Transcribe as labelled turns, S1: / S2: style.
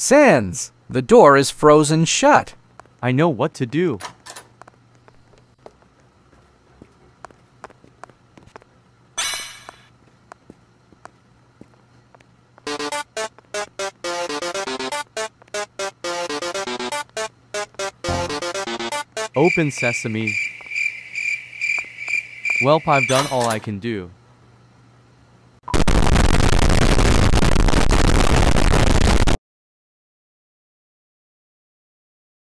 S1: Sans, the door is frozen shut.
S2: I know what to do. Open sesame. Welp, I've done all I can do.